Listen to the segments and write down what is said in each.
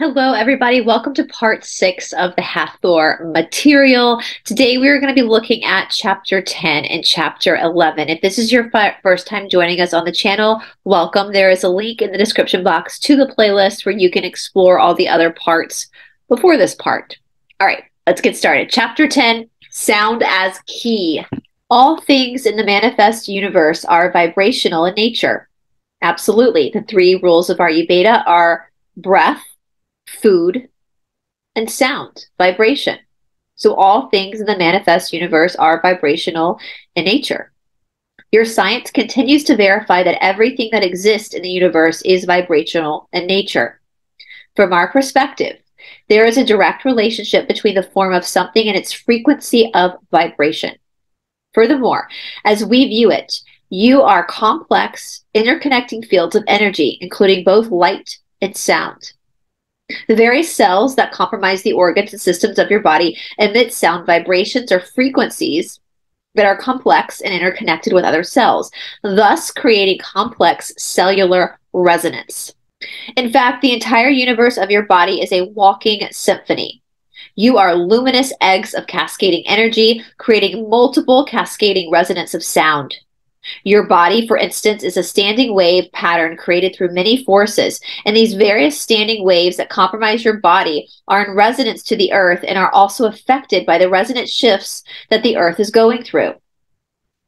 Hello, everybody. Welcome to part six of the Hathor material. Today, we are going to be looking at chapter 10 and chapter 11. If this is your first time joining us on the channel, welcome. There is a link in the description box to the playlist where you can explore all the other parts before this part. All right, let's get started. Chapter 10 Sound as Key. All things in the manifest universe are vibrational in nature. Absolutely. The three rules of Ayurveda are breath food, and sound, vibration. So all things in the manifest universe are vibrational in nature. Your science continues to verify that everything that exists in the universe is vibrational in nature. From our perspective, there is a direct relationship between the form of something and its frequency of vibration. Furthermore, as we view it, you are complex, interconnecting fields of energy, including both light and sound. The various cells that compromise the organs and systems of your body emit sound vibrations or frequencies that are complex and interconnected with other cells, thus creating complex cellular resonance. In fact, the entire universe of your body is a walking symphony. You are luminous eggs of cascading energy, creating multiple cascading resonance of sound. Your body, for instance, is a standing wave pattern created through many forces, and these various standing waves that compromise your body are in resonance to the earth and are also affected by the resonant shifts that the earth is going through.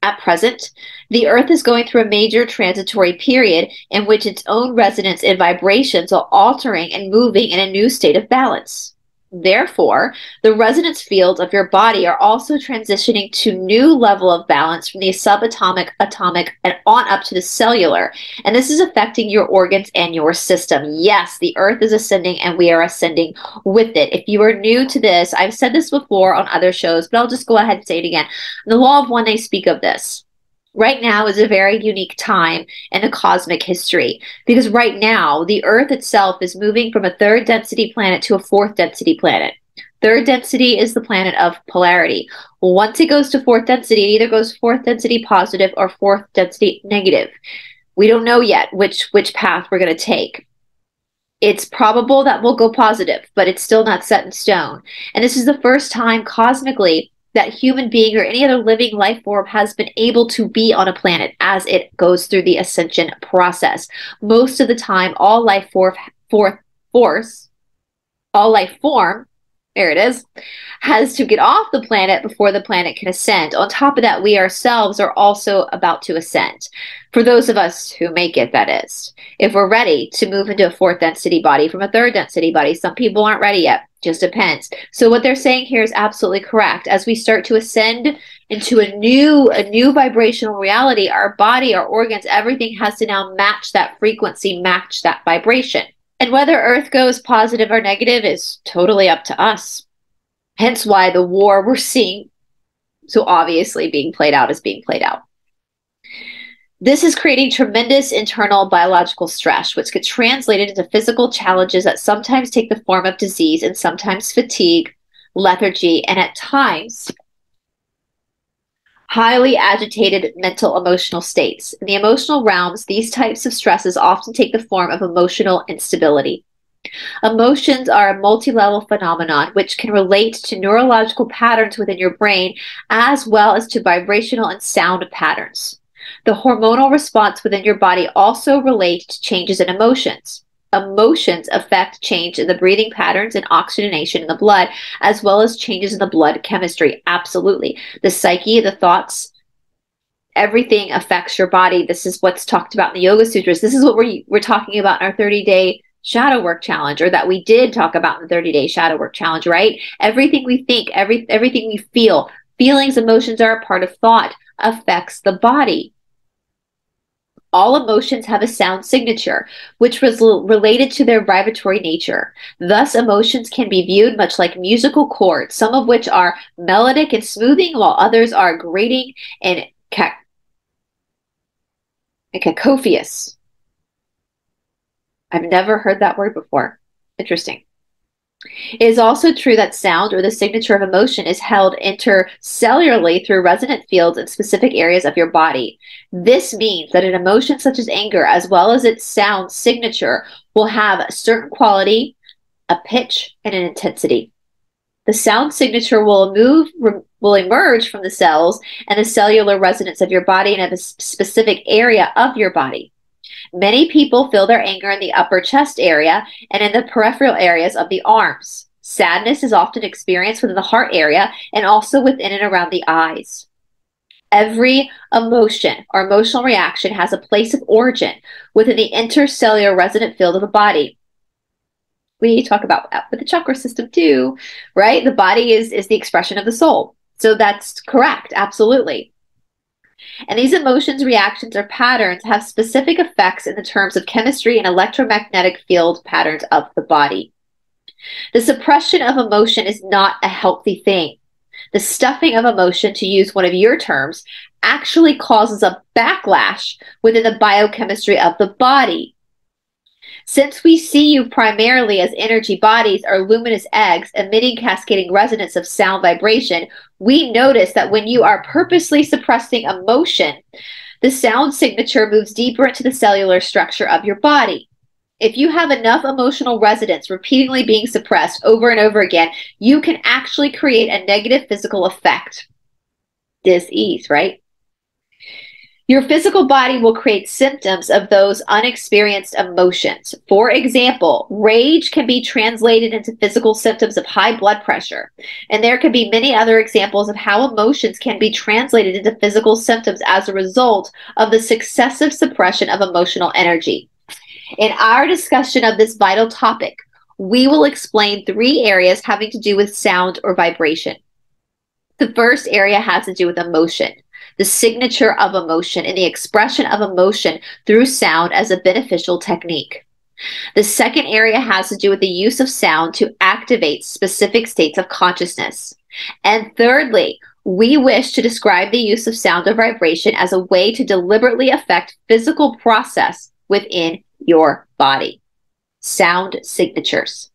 At present, the earth is going through a major transitory period in which its own resonance and vibrations are altering and moving in a new state of balance. Therefore, the resonance fields of your body are also transitioning to new level of balance from the subatomic, atomic, and on up to the cellular. And this is affecting your organs and your system. Yes, the earth is ascending and we are ascending with it. If you are new to this, I've said this before on other shows, but I'll just go ahead and say it again. The law of one, they speak of this right now is a very unique time in the cosmic history because right now the earth itself is moving from a third density planet to a fourth density planet. Third density is the planet of polarity. Once it goes to fourth density it either goes fourth density positive or fourth density negative. We don't know yet which which path we're going to take. It's probable that we'll go positive but it's still not set in stone. And this is the first time cosmically that human being or any other living life form has been able to be on a planet as it goes through the ascension process. Most of the time, all life form, for, force, all life form, there it is, has to get off the planet before the planet can ascend. On top of that, we ourselves are also about to ascend. For those of us who make it, that is. If we're ready to move into a fourth density body from a third density body, some people aren't ready yet just depends. So what they're saying here is absolutely correct. As we start to ascend into a new a new vibrational reality, our body, our organs, everything has to now match that frequency, match that vibration. And whether earth goes positive or negative is totally up to us. Hence why the war we're seeing so obviously being played out is being played out. This is creating tremendous internal biological stress, which gets translated into physical challenges that sometimes take the form of disease and sometimes fatigue, lethargy, and at times highly agitated mental emotional states. In the emotional realms, these types of stresses often take the form of emotional instability. Emotions are a multi level phenomenon which can relate to neurological patterns within your brain as well as to vibrational and sound patterns. The hormonal response within your body also relates to changes in emotions. Emotions affect change in the breathing patterns and oxygenation in the blood, as well as changes in the blood chemistry. Absolutely. The psyche, the thoughts, everything affects your body. This is what's talked about in the Yoga Sutras. This is what we're, we're talking about in our 30 day shadow work challenge or that we did talk about in the 30 day shadow work challenge, right? Everything we think, every everything we feel, feelings, emotions are a part of thought affects the body all emotions have a sound signature, which was related to their vibratory nature. Thus, emotions can be viewed much like musical chords, some of which are melodic and smoothing, while others are grating and, ca- and cacophonous. I've never heard that word before. Interesting. It is also true that sound or the signature of emotion is held intercellularly through resonant fields in specific areas of your body. This means that an emotion such as anger, as well as its sound signature, will have a certain quality, a pitch, and an intensity. The sound signature will move will emerge from the cells and the cellular resonance of your body in a specific area of your body. Many people feel their anger in the upper chest area and in the peripheral areas of the arms. Sadness is often experienced within the heart area and also within and around the eyes. Every emotion or emotional reaction has a place of origin within the intercellular resonant field of the body. We talk about that with the chakra system too, right? The body is, is the expression of the soul. So that's correct, absolutely. And these emotions, reactions, or patterns have specific effects in the terms of chemistry and electromagnetic field patterns of the body. The suppression of emotion is not a healthy thing. The stuffing of emotion, to use one of your terms, actually causes a backlash within the biochemistry of the body. Since we see you primarily as energy bodies or luminous eggs emitting cascading resonance of sound vibration, we notice that when you are purposely suppressing emotion, the sound signature moves deeper into the cellular structure of your body. If you have enough emotional resonance repeatedly being suppressed over and over again, you can actually create a negative physical effect. Dis-ease, right? Your physical body will create symptoms of those unexperienced emotions. For example, rage can be translated into physical symptoms of high blood pressure. And there can be many other examples of how emotions can be translated into physical symptoms as a result of the successive suppression of emotional energy. In our discussion of this vital topic, we will explain three areas having to do with sound or vibration. The first area has to do with emotion, the signature of emotion and the expression of emotion through sound as a beneficial technique. The second area has to do with the use of sound to activate specific states of consciousness. And thirdly, we wish to describe the use of sound or vibration as a way to deliberately affect physical process within your body. Sound signatures.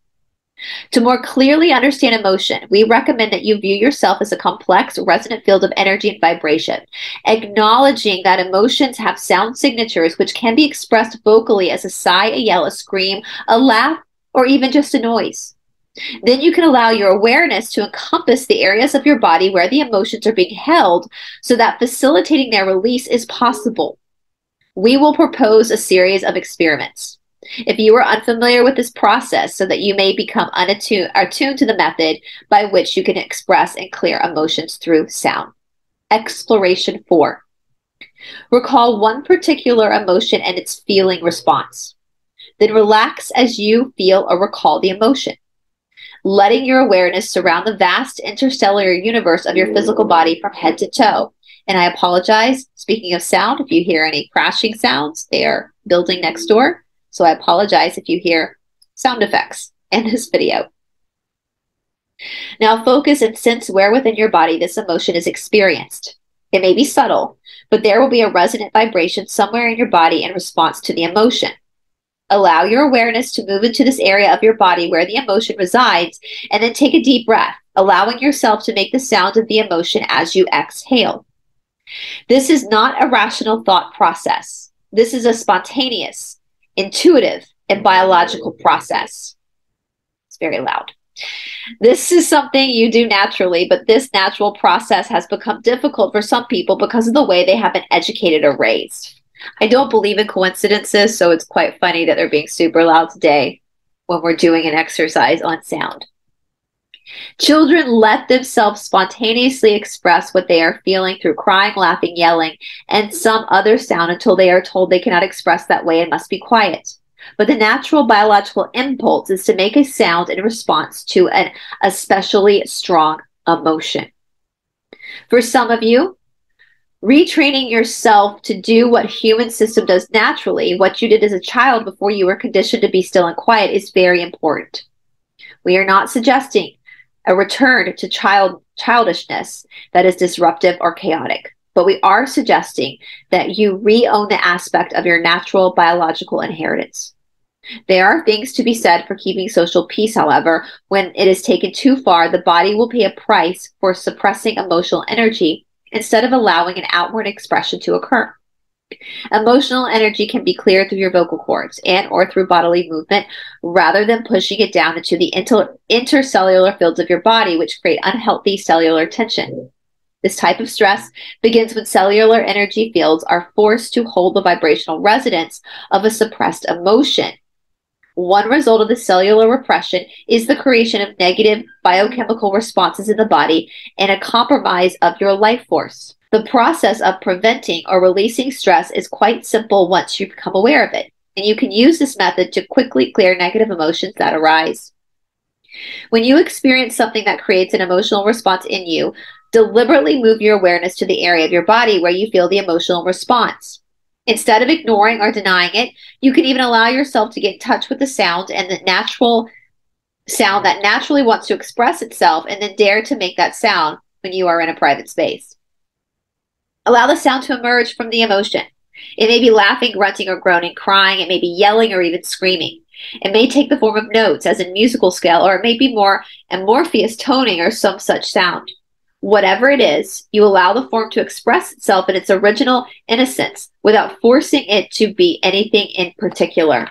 To more clearly understand emotion, we recommend that you view yourself as a complex resonant field of energy and vibration, acknowledging that emotions have sound signatures which can be expressed vocally as a sigh, a yell, a scream, a laugh, or even just a noise. Then you can allow your awareness to encompass the areas of your body where the emotions are being held so that facilitating their release is possible we will propose a series of experiments. If you are unfamiliar with this process, so that you may become unattuned, attuned to the method by which you can express and clear emotions through sound. Exploration four. Recall one particular emotion and its feeling response. Then relax as you feel or recall the emotion. Letting your awareness surround the vast interstellar universe of your physical body from head to toe. And I apologize. Speaking of sound, if you hear any crashing sounds, they are building next door. So I apologize if you hear sound effects in this video. Now focus and sense where within your body this emotion is experienced. It may be subtle, but there will be a resonant vibration somewhere in your body in response to the emotion. Allow your awareness to move into this area of your body where the emotion resides, and then take a deep breath, allowing yourself to make the sound of the emotion as you exhale. This is not a rational thought process. This is a spontaneous, intuitive, and biological process. It's very loud. This is something you do naturally, but this natural process has become difficult for some people because of the way they have been educated or raised. I don't believe in coincidences, so it's quite funny that they're being super loud today when we're doing an exercise on sound. Children let themselves spontaneously express what they are feeling through crying, laughing, yelling, and some other sound until they are told they cannot express that way and must be quiet. But the natural biological impulse is to make a sound in response to an especially strong emotion. For some of you, retraining yourself to do what human system does naturally, what you did as a child before you were conditioned to be still and quiet, is very important. We are not suggesting a return to child childishness that is disruptive or chaotic. But we are suggesting that you re-own the aspect of your natural biological inheritance. There are things to be said for keeping social peace, however. When it is taken too far, the body will pay a price for suppressing emotional energy instead of allowing an outward expression to occur. Emotional energy can be cleared through your vocal cords and or through bodily movement rather than pushing it down into the inter- intercellular fields of your body which create unhealthy cellular tension. This type of stress begins when cellular energy fields are forced to hold the vibrational resonance of a suppressed emotion. One result of the cellular repression is the creation of negative biochemical responses in the body and a compromise of your life force. The process of preventing or releasing stress is quite simple once you become aware of it, and you can use this method to quickly clear negative emotions that arise. When you experience something that creates an emotional response in you, deliberately move your awareness to the area of your body where you feel the emotional response. Instead of ignoring or denying it, you can even allow yourself to get in touch with the sound and the natural sound that naturally wants to express itself and then dare to make that sound when you are in a private space. Allow the sound to emerge from the emotion. It may be laughing, grunting, or groaning, crying. It may be yelling or even screaming. It may take the form of notes, as in musical scale, or it may be more amorphous toning or some such sound. Whatever it is, you allow the form to express itself in its original innocence without forcing it to be anything in particular.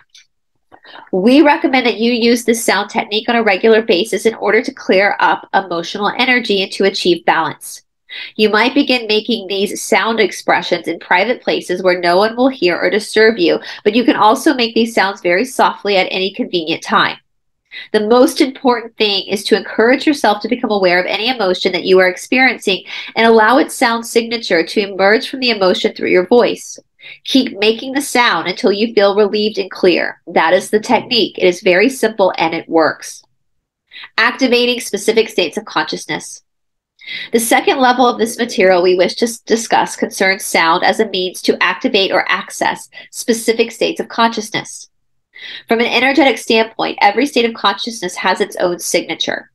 We recommend that you use this sound technique on a regular basis in order to clear up emotional energy and to achieve balance. You might begin making these sound expressions in private places where no one will hear or disturb you, but you can also make these sounds very softly at any convenient time. The most important thing is to encourage yourself to become aware of any emotion that you are experiencing and allow its sound signature to emerge from the emotion through your voice. Keep making the sound until you feel relieved and clear. That is the technique. It is very simple and it works. Activating specific states of consciousness. The second level of this material we wish to discuss concerns sound as a means to activate or access specific states of consciousness. From an energetic standpoint, every state of consciousness has its own signature.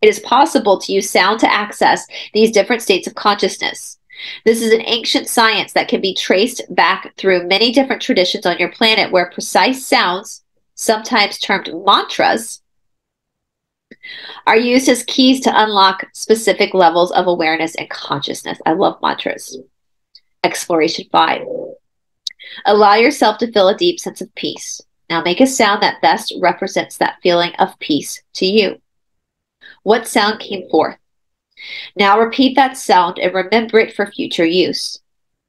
It is possible to use sound to access these different states of consciousness. This is an ancient science that can be traced back through many different traditions on your planet where precise sounds, sometimes termed mantras, are used as keys to unlock specific levels of awareness and consciousness. I love mantras. Exploration five. Allow yourself to feel a deep sense of peace. Now make a sound that best represents that feeling of peace to you. What sound came forth? Now repeat that sound and remember it for future use.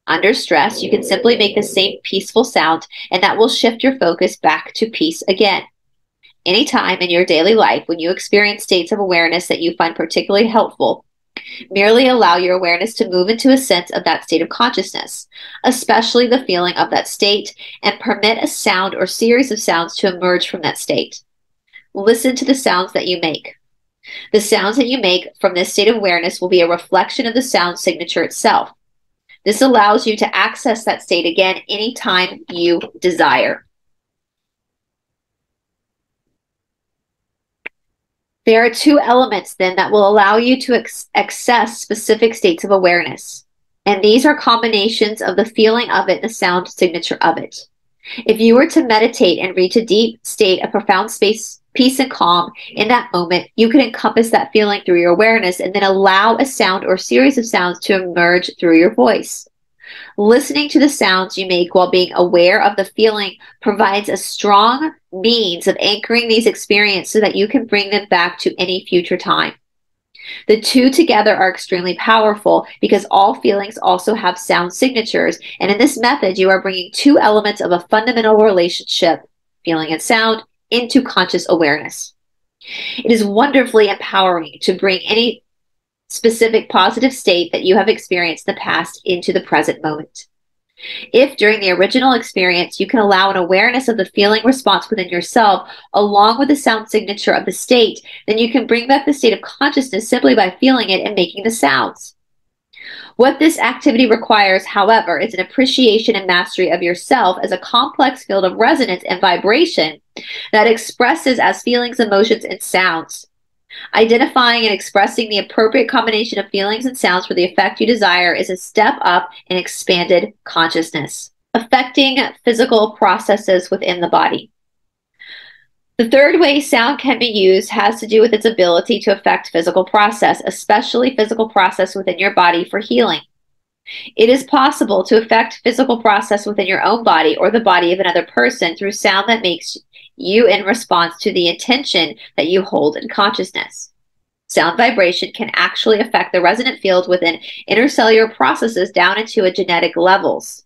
Under stress, you can simply make the same peaceful sound, and that will shift your focus back to peace again. Anytime in your daily life when you experience states of awareness that you find particularly helpful, merely allow your awareness to move into a sense of that state of consciousness, especially the feeling of that state, and permit a sound or series of sounds to emerge from that state. Listen to the sounds that you make. The sounds that you make from this state of awareness will be a reflection of the sound signature itself. This allows you to access that state again anytime you desire. There are two elements then that will allow you to access specific states of awareness. And these are combinations of the feeling of it, the sound signature of it. If you were to meditate and reach a deep state of profound space, peace, and calm in that moment, you could encompass that feeling through your awareness and then allow a sound or series of sounds to emerge through your voice. Listening to the sounds you make while being aware of the feeling provides a strong means of anchoring these experiences so that you can bring them back to any future time. The two together are extremely powerful because all feelings also have sound signatures. And in this method, you are bringing two elements of a fundamental relationship, feeling and sound, into conscious awareness. It is wonderfully empowering to bring any specific positive state that you have experienced in the past into the present moment. If during the original experience you can allow an awareness of the feeling response within yourself along with the sound signature of the state, then you can bring back the state of consciousness simply by feeling it and making the sounds. What this activity requires, however, is an appreciation and mastery of yourself as a complex field of resonance and vibration that expresses as feelings, emotions, and sounds. Identifying and expressing the appropriate combination of feelings and sounds for the effect you desire is a step up in expanded consciousness, affecting physical processes within the body. The third way sound can be used has to do with its ability to affect physical process, especially physical process within your body for healing. It is possible to affect physical process within your own body or the body of another person through sound that makes you in response to the intention that you hold in consciousness. Sound vibration can actually affect the resonant field within intercellular processes down into a genetic levels,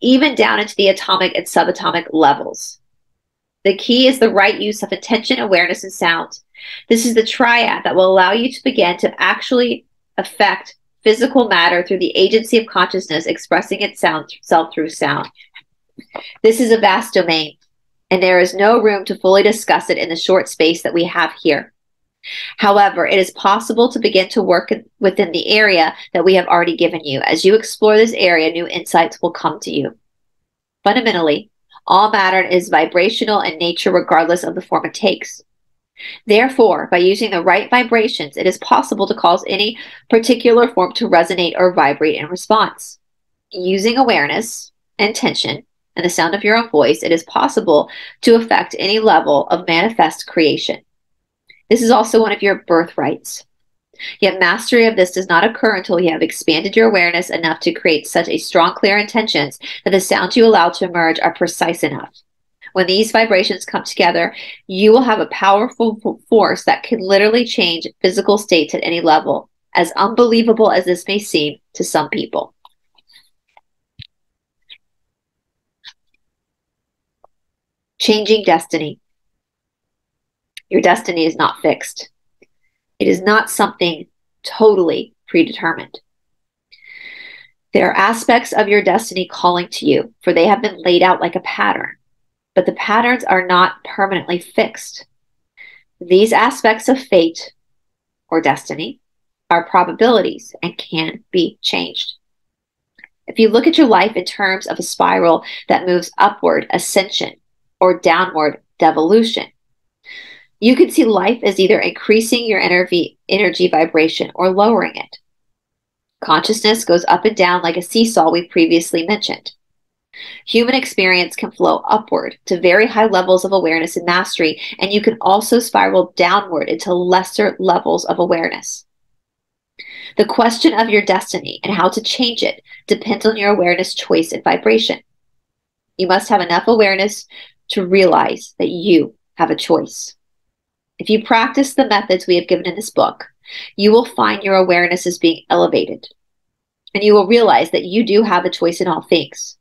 even down into the atomic and subatomic levels. The key is the right use of attention, awareness, and sound. This is the triad that will allow you to begin to actually affect physical matter through the agency of consciousness expressing itself through sound. This is a vast domain, and there is no room to fully discuss it in the short space that we have here. However, it is possible to begin to work within the area that we have already given you. As you explore this area, new insights will come to you. Fundamentally, all matter is vibrational in nature regardless of the form it takes. Therefore, by using the right vibrations, it is possible to cause any particular form to resonate or vibrate in response. Using awareness, intention, and the sound of your own voice, it is possible to affect any level of manifest creation. This is also one of your birthrights. Yet mastery of this does not occur until you have expanded your awareness enough to create such a strong, clear intentions that the sounds you allow to emerge are precise enough. When these vibrations come together, you will have a powerful force that can literally change physical states at any level, as unbelievable as this may seem to some people. Changing destiny. Your destiny is not fixed. It is not something totally predetermined. There are aspects of your destiny calling to you, for they have been laid out like a pattern but the patterns are not permanently fixed. These aspects of fate or destiny are probabilities and can be changed. If you look at your life in terms of a spiral that moves upward, ascension, or downward, devolution, you can see life as either increasing your energy, energy vibration or lowering it. Consciousness goes up and down like a seesaw we previously mentioned. Human experience can flow upward to very high levels of awareness and mastery, and you can also spiral downward into lesser levels of awareness. The question of your destiny and how to change it depends on your awareness, choice, and vibration. You must have enough awareness to realize that you have a choice. If you practice the methods we have given in this book, you will find your awareness is being elevated. And you will realize that you do have a choice in all things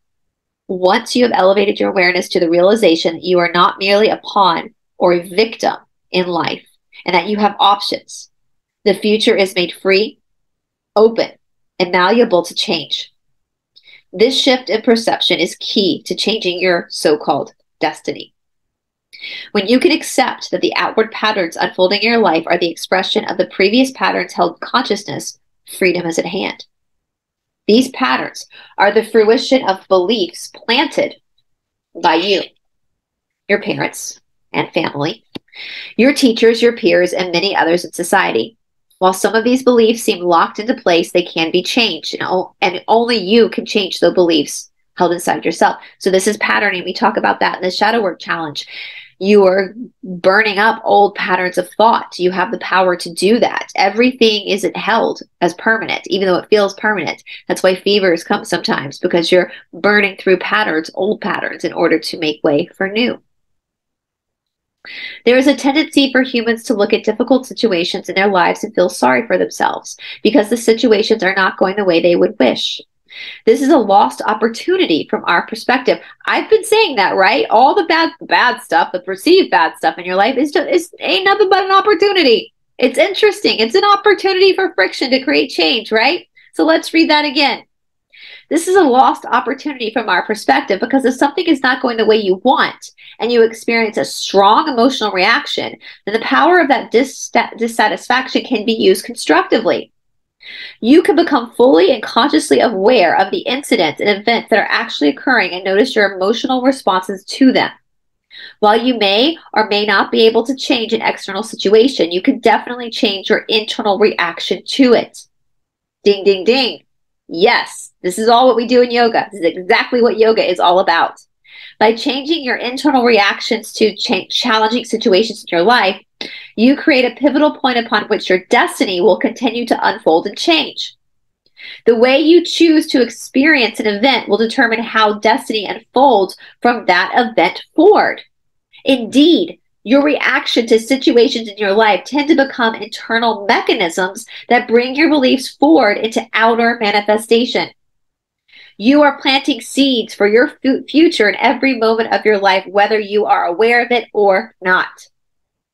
once you have elevated your awareness to the realization that you are not merely a pawn or a victim in life and that you have options, the future is made free, open, and malleable to change. This shift in perception is key to changing your so called destiny. When you can accept that the outward patterns unfolding in your life are the expression of the previous patterns held consciousness, freedom is at hand. These patterns are the fruition of beliefs planted by you, your parents and family, your teachers, your peers, and many others in society. While some of these beliefs seem locked into place, they can be changed, and only you can change the beliefs held inside yourself. So, this is patterning. We talk about that in the Shadow Work Challenge you are burning up old patterns of thought. You have the power to do that. Everything isn't held as permanent, even though it feels permanent. That's why fevers come sometimes because you're burning through patterns, old patterns, in order to make way for new. There is a tendency for humans to look at difficult situations in their lives and feel sorry for themselves because the situations are not going the way they would wish. This is a lost opportunity from our perspective. I've been saying that, right? All the bad bad stuff, the perceived bad stuff in your life is just is ain't nothing but an opportunity. It's interesting. It's an opportunity for friction to create change, right? So let's read that again. This is a lost opportunity from our perspective because if something is not going the way you want and you experience a strong emotional reaction, then the power of that dis- dissatisfaction can be used constructively. You can become fully and consciously aware of the incidents and events that are actually occurring and notice your emotional responses to them. While you may or may not be able to change an external situation, you can definitely change your internal reaction to it. Ding, ding, ding. Yes, this is all what we do in yoga. This is exactly what yoga is all about. By changing your internal reactions to challenging situations in your life, you create a pivotal point upon which your destiny will continue to unfold and change. The way you choose to experience an event will determine how destiny unfolds from that event forward. Indeed, your reaction to situations in your life tend to become internal mechanisms that bring your beliefs forward into outer manifestation. You are planting seeds for your future in every moment of your life, whether you are aware of it or not.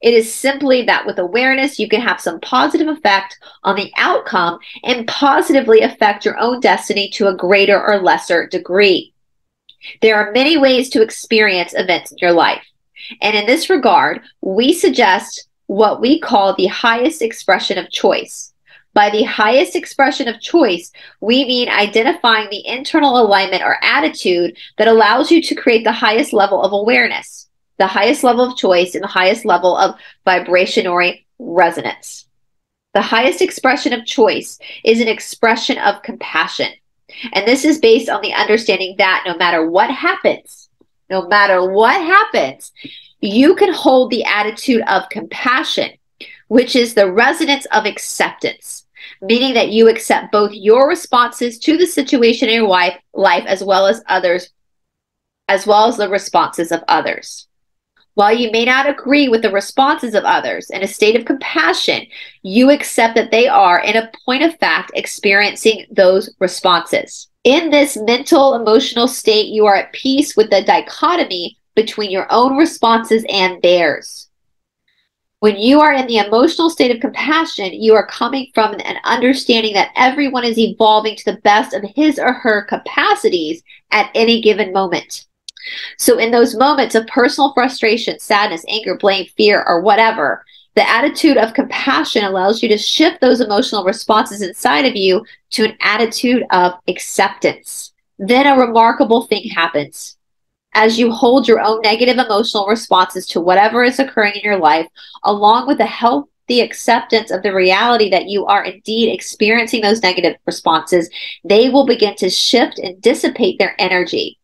It is simply that with awareness, you can have some positive effect on the outcome and positively affect your own destiny to a greater or lesser degree. There are many ways to experience events in your life. And in this regard, we suggest what we call the highest expression of choice. By the highest expression of choice, we mean identifying the internal alignment or attitude that allows you to create the highest level of awareness, the highest level of choice, and the highest level of vibrationary resonance. The highest expression of choice is an expression of compassion. And this is based on the understanding that no matter what happens, no matter what happens, you can hold the attitude of compassion, which is the resonance of acceptance, meaning that you accept both your responses to the situation in your life, life as well as others, as well as the responses of others. While you may not agree with the responses of others in a state of compassion, you accept that they are, in a point of fact, experiencing those responses. In this mental, emotional state, you are at peace with the dichotomy between your own responses and theirs. When you are in the emotional state of compassion, you are coming from an understanding that everyone is evolving to the best of his or her capacities at any given moment. So, in those moments of personal frustration, sadness, anger, blame, fear, or whatever, the attitude of compassion allows you to shift those emotional responses inside of you to an attitude of acceptance. Then a remarkable thing happens. As you hold your own negative emotional responses to whatever is occurring in your life, along with a healthy acceptance of the reality that you are indeed experiencing those negative responses, they will begin to shift and dissipate their energy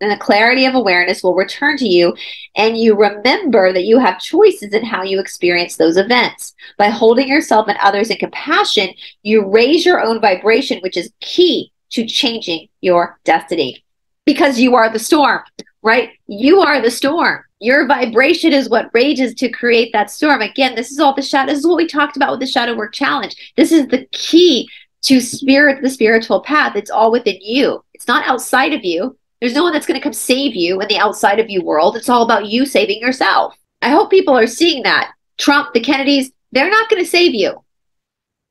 and the clarity of awareness will return to you and you remember that you have choices in how you experience those events. By holding yourself and others in compassion you raise your own vibration which is key to changing your destiny. Because you are the storm right? You are the storm. Your vibration is what rages to create that storm. Again this is all the shadow this is what we talked about with the shadow work challenge. This is the key to spirit the spiritual path. It's all within you. It's not outside of you there's no one that's going to come save you in the outside of you world. It's all about you saving yourself. I hope people are seeing that. Trump, the Kennedys, they're not going to save you.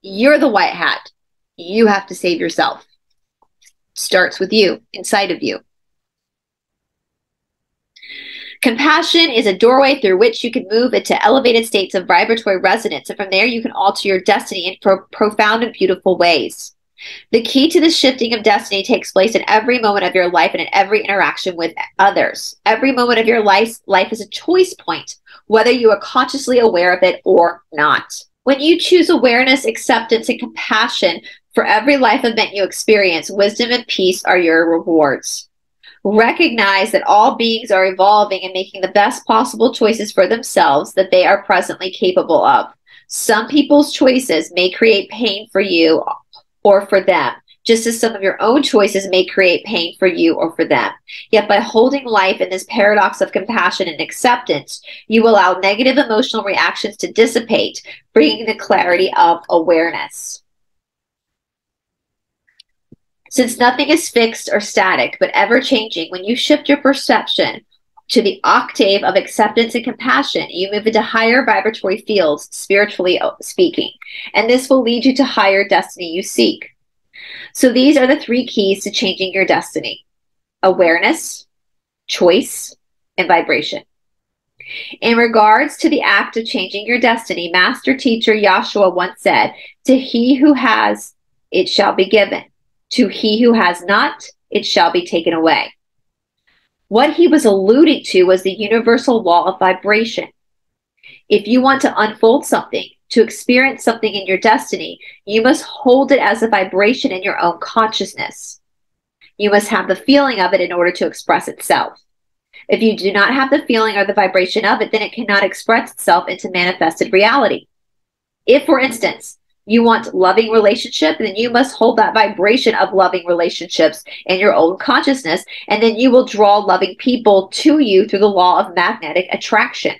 You're the white hat. You have to save yourself. Starts with you, inside of you. Compassion is a doorway through which you can move into elevated states of vibratory resonance, and from there you can alter your destiny in pro- profound and beautiful ways. The key to the shifting of destiny takes place in every moment of your life and in every interaction with others. Every moment of your life, life is a choice point, whether you are consciously aware of it or not. When you choose awareness, acceptance, and compassion for every life event you experience, wisdom and peace are your rewards. Recognize that all beings are evolving and making the best possible choices for themselves that they are presently capable of. Some people's choices may create pain for you or for them, just as some of your own choices may create pain for you or for them. Yet by holding life in this paradox of compassion and acceptance, you allow negative emotional reactions to dissipate, bringing the clarity of awareness. Since nothing is fixed or static, but ever changing, when you shift your perception to the octave of acceptance and compassion, you move into higher vibratory fields, spiritually uh, speaking. And this will lead you to higher destiny you seek. So these are the three keys to changing your destiny awareness, choice, and vibration. In regards to the act of changing your destiny, Master Teacher Yahshua once said, To he who has, it shall be given. To he who has not, it shall be taken away. What he was alluding to was the universal law of vibration. If you want to unfold something, to experience something in your destiny, you must hold it as a vibration in your own consciousness. You must have the feeling of it in order to express itself. If you do not have the feeling or the vibration of it, then it cannot express itself into manifested reality. If, for instance, you want loving relationship, then you must hold that vibration of loving relationships in your own consciousness, and then you will draw loving people to you through the law of magnetic attraction.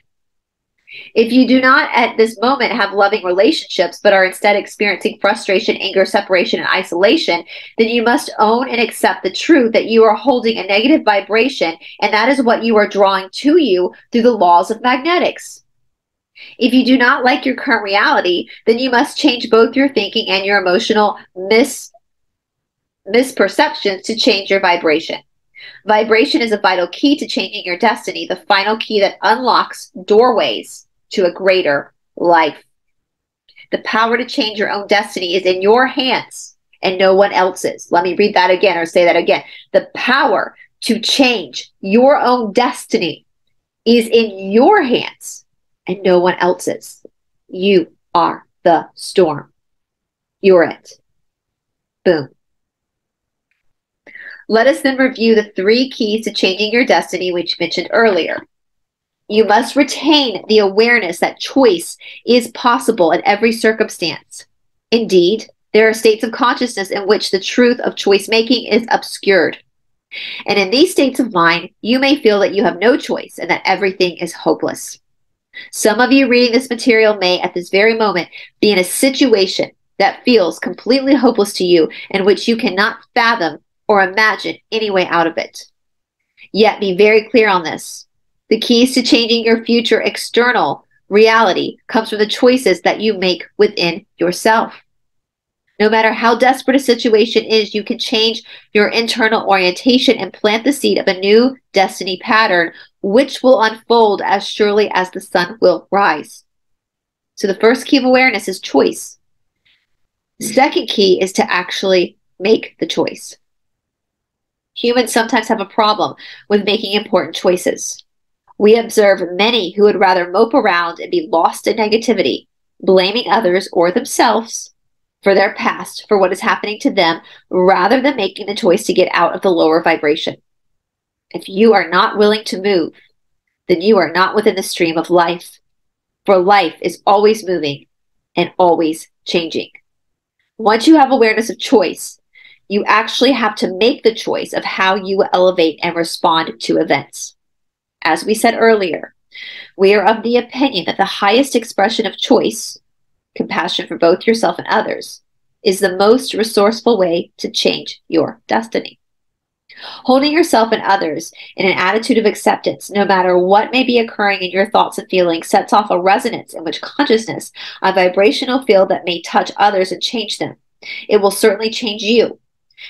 If you do not at this moment have loving relationships, but are instead experiencing frustration, anger, separation, and isolation, then you must own and accept the truth that you are holding a negative vibration, and that is what you are drawing to you through the laws of magnetics. If you do not like your current reality, then you must change both your thinking and your emotional mis misperceptions to change your vibration. Vibration is a vital key to changing your destiny, the final key that unlocks doorways to a greater life. The power to change your own destiny is in your hands and no one else's. Let me read that again or say that again. The power to change your own destiny is in your hands and no one else's. You are the storm. You're it. Boom. Let us then review the three keys to changing your destiny, which mentioned earlier. You must retain the awareness that choice is possible in every circumstance. Indeed, there are states of consciousness in which the truth of choice making is obscured. And in these states of mind, you may feel that you have no choice and that everything is hopeless. Some of you reading this material may, at this very moment, be in a situation that feels completely hopeless to you and which you cannot fathom or imagine any way out of it. Yet be very clear on this. The keys to changing your future external reality comes from the choices that you make within yourself. No matter how desperate a situation is, you can change your internal orientation and plant the seed of a new destiny pattern, which will unfold as surely as the sun will rise. So the first key of awareness is choice. Second key is to actually make the choice. Humans sometimes have a problem with making important choices. We observe many who would rather mope around and be lost in negativity, blaming others or themselves for their past for what is happening to them rather than making the choice to get out of the lower vibration. If you are not willing to move, then you are not within the stream of life, for life is always moving and always changing. Once you have awareness of choice, you actually have to make the choice of how you elevate and respond to events. As we said earlier, we are of the opinion that the highest expression of choice, compassion for both yourself and others, is the most resourceful way to change your destiny. Holding yourself and others in an attitude of acceptance, no matter what may be occurring in your thoughts and feelings, sets off a resonance in which consciousness, a vibrational field that may touch others and change them. It will certainly change you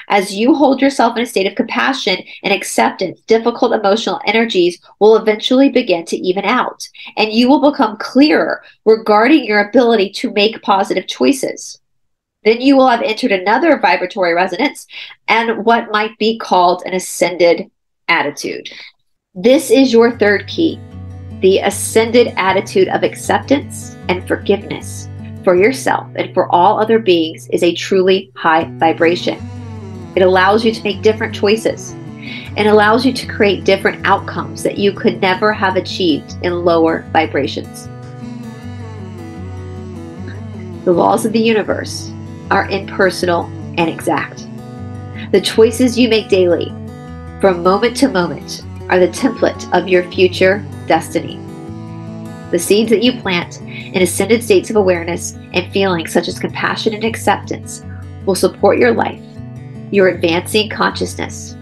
as you hold yourself in a state of compassion and acceptance, difficult emotional energies will eventually begin to even out, and you will become clearer regarding your ability to make positive choices. Then you will have entered another vibratory resonance and what might be called an ascended attitude. This is your third key the ascended attitude of acceptance and forgiveness for yourself and for all other beings is a truly high vibration. It allows you to make different choices and allows you to create different outcomes that you could never have achieved in lower vibrations. The laws of the universe are impersonal and exact. The choices you make daily, from moment to moment, are the template of your future destiny. The seeds that you plant in ascended states of awareness and feelings such as compassion and acceptance will support your life your advancing consciousness.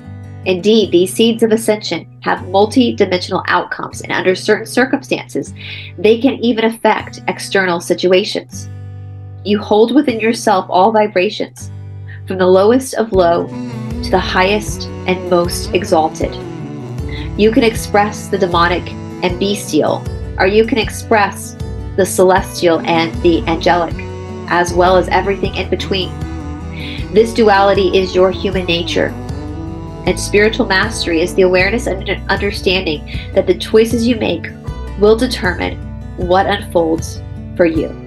Indeed, these seeds of ascension have multi-dimensional outcomes, and under certain circumstances, they can even affect external situations. You hold within yourself all vibrations, from the lowest of low to the highest and most exalted. You can express the demonic and bestial, or you can express the celestial and the angelic, as well as everything in between. This duality is your human nature. And spiritual mastery is the awareness and understanding that the choices you make will determine what unfolds for you.